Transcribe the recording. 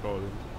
scrolling.